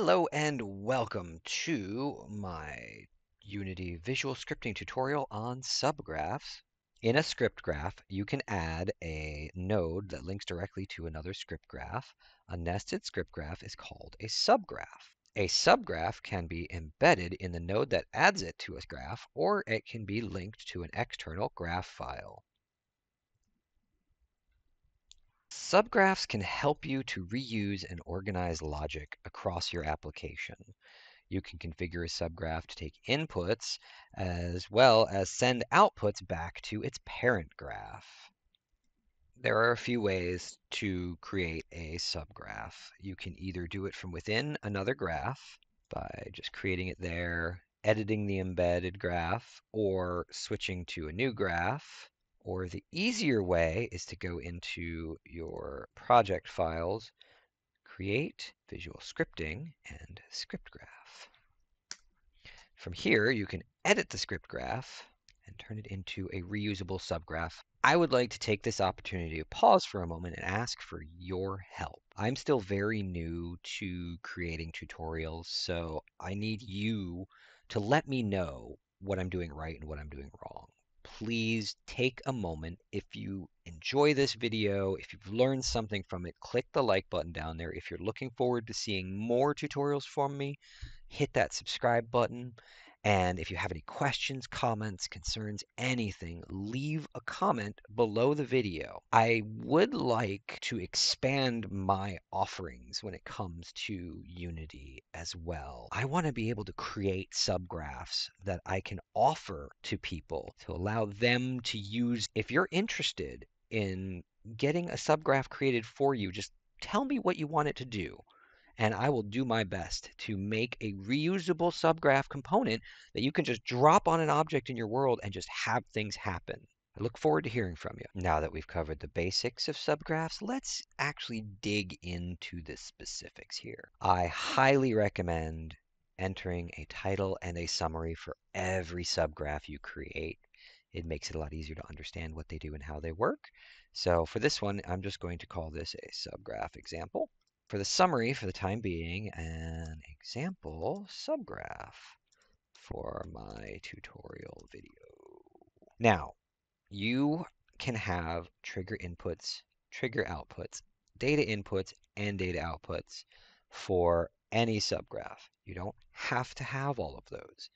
Hello and welcome to my Unity visual scripting tutorial on subgraphs. In a script graph, you can add a node that links directly to another script graph. A nested script graph is called a subgraph. A subgraph can be embedded in the node that adds it to a graph, or it can be linked to an external graph file. Subgraphs can help you to reuse and organize logic across your application. You can configure a subgraph to take inputs as well as send outputs back to its parent graph. There are a few ways to create a subgraph. You can either do it from within another graph by just creating it there, editing the embedded graph, or switching to a new graph. Or the easier way is to go into your project files, create visual scripting and script graph. From here, you can edit the script graph and turn it into a reusable subgraph. I would like to take this opportunity to pause for a moment and ask for your help. I'm still very new to creating tutorials, so I need you to let me know what I'm doing right and what I'm doing wrong please take a moment. If you enjoy this video, if you've learned something from it, click the like button down there. If you're looking forward to seeing more tutorials from me, hit that subscribe button. And if you have any questions, comments, concerns, anything, leave a comment below the video. I would like to expand my offerings when it comes to Unity as well. I want to be able to create subgraphs that I can offer to people to allow them to use. If you're interested in getting a subgraph created for you, just tell me what you want it to do and I will do my best to make a reusable subgraph component that you can just drop on an object in your world and just have things happen. I look forward to hearing from you. Now that we've covered the basics of subgraphs, let's actually dig into the specifics here. I highly recommend entering a title and a summary for every subgraph you create. It makes it a lot easier to understand what they do and how they work. So for this one, I'm just going to call this a subgraph example for the summary for the time being, an example subgraph for my tutorial video. Now, you can have trigger inputs, trigger outputs, data inputs, and data outputs for any subgraph. You don't have to have all of those,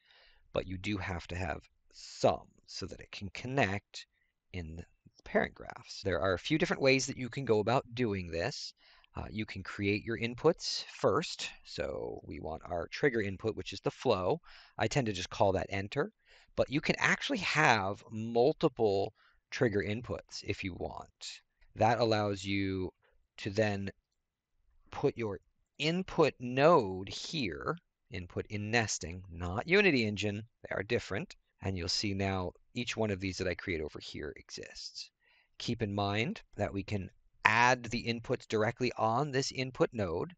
but you do have to have some so that it can connect in the parent graphs. There are a few different ways that you can go about doing this. Uh, you can create your inputs first. So we want our trigger input, which is the flow. I tend to just call that enter. But you can actually have multiple trigger inputs if you want. That allows you to then put your input node here, input in nesting, not Unity Engine. They are different. And you'll see now each one of these that I create over here exists. Keep in mind that we can add the inputs directly on this input node,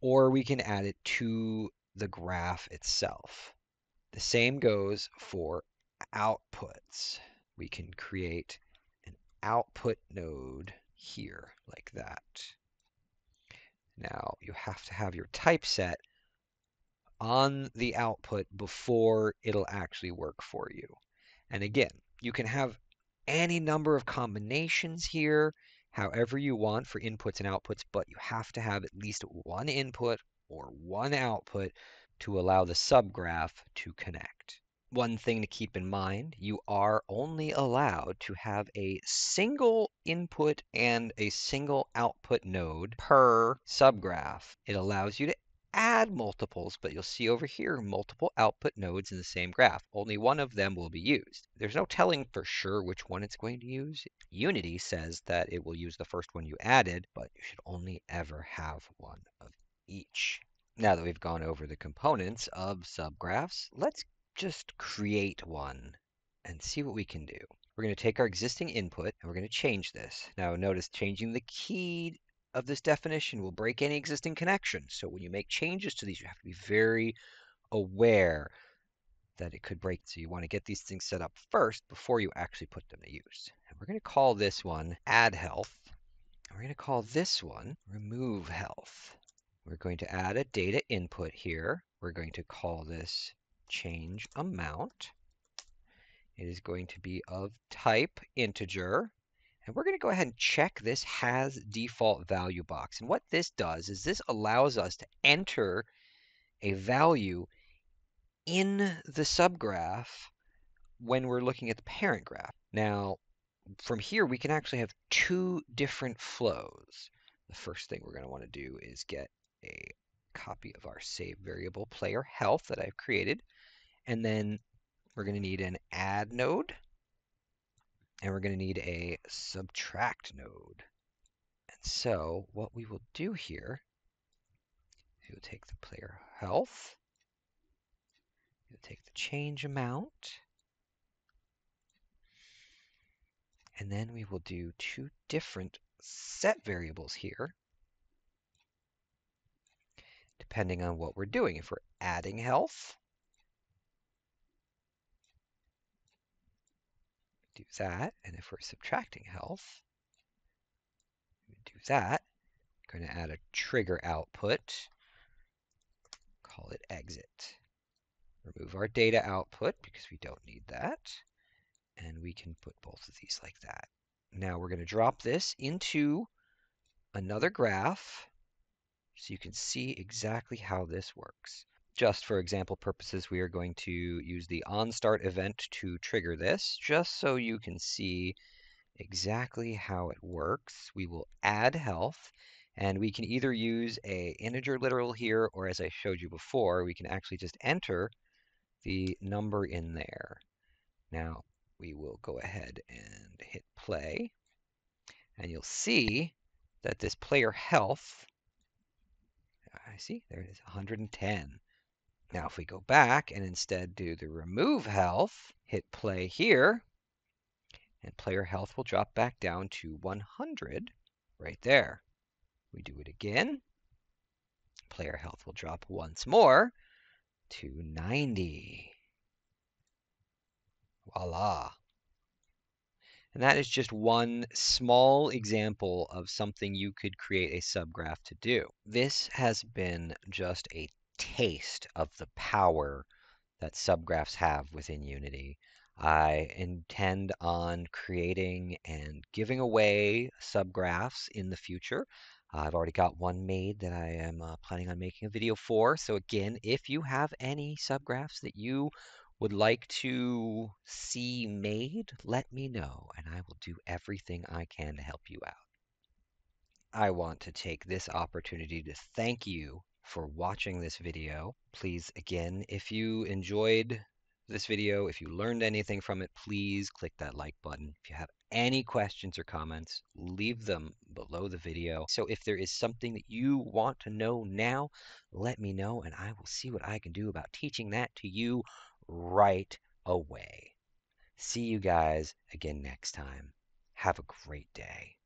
or we can add it to the graph itself. The same goes for outputs. We can create an output node here like that. Now you have to have your typeset on the output before it'll actually work for you. And again, you can have any number of combinations here however you want for inputs and outputs, but you have to have at least one input or one output to allow the subgraph to connect. One thing to keep in mind, you are only allowed to have a single input and a single output node per subgraph. It allows you to add multiples, but you'll see over here multiple output nodes in the same graph. Only one of them will be used. There's no telling for sure which one it's going to use. Unity says that it will use the first one you added, but you should only ever have one of each. Now that we've gone over the components of subgraphs, let's just create one and see what we can do. We're going to take our existing input and we're going to change this. Now notice changing the key of this definition will break any existing connection. So when you make changes to these, you have to be very aware that it could break. So you want to get these things set up first before you actually put them to use. And we're going to call this one add health. we're going to call this one remove health. We're going to add a data input here. We're going to call this change amount. It is going to be of type integer. And we're going to go ahead and check this has default value box. And what this does is this allows us to enter a value in the subgraph when we're looking at the parent graph. Now, from here, we can actually have two different flows. The first thing we're going to want to do is get a copy of our save variable player health that I've created. And then we're going to need an add node. And we're going to need a subtract node. And so what we will do here, we'll take the player health, we'll take the change amount, and then we will do two different set variables here depending on what we're doing. If we're adding health, do that. And if we're subtracting health, we do that. I'm going to add a trigger output, call it exit. Remove our data output because we don't need that. And we can put both of these like that. Now we're going to drop this into another graph so you can see exactly how this works. Just for example purposes, we are going to use the onStart event to trigger this, just so you can see exactly how it works. We will add health, and we can either use a integer literal here, or as I showed you before, we can actually just enter the number in there. Now, we will go ahead and hit play, and you'll see that this player health I see, there it is, 110. Now if we go back and instead do the remove health, hit play here, and player health will drop back down to 100 right there. We do it again. Player health will drop once more to 90. Voila. And that is just one small example of something you could create a subgraph to do. This has been just a taste of the power that subgraphs have within Unity. I intend on creating and giving away subgraphs in the future. I've already got one made that I am uh, planning on making a video for. So again, if you have any subgraphs that you would like to see made, let me know, and I will do everything I can to help you out. I want to take this opportunity to thank you for watching this video. Please, again, if you enjoyed this video, if you learned anything from it, please click that like button. If you have any questions or comments, leave them below the video. So if there is something that you want to know now, let me know and I will see what I can do about teaching that to you right away. See you guys again next time. Have a great day.